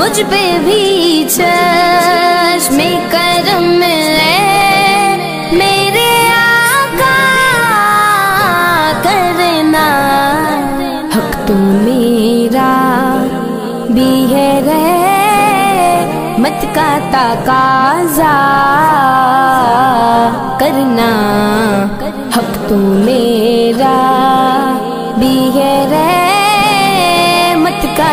मुझ पे भी चश्मे करम है। मेरे आका करना। हक तो मेरा भी है रे मत का ताकाजा। करना। हक तो मेरा भी है रे मत का